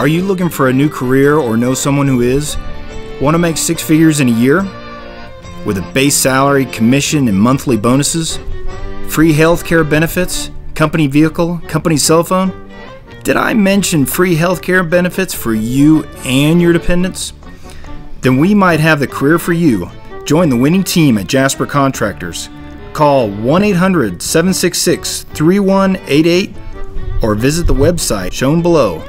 Are you looking for a new career or know someone who is? Want to make six figures in a year? With a base salary, commission, and monthly bonuses? Free healthcare benefits? Company vehicle? Company cell phone? Did I mention free healthcare benefits for you and your dependents? Then we might have the career for you. Join the winning team at Jasper Contractors. Call 1 800 766 3188 or visit the website shown below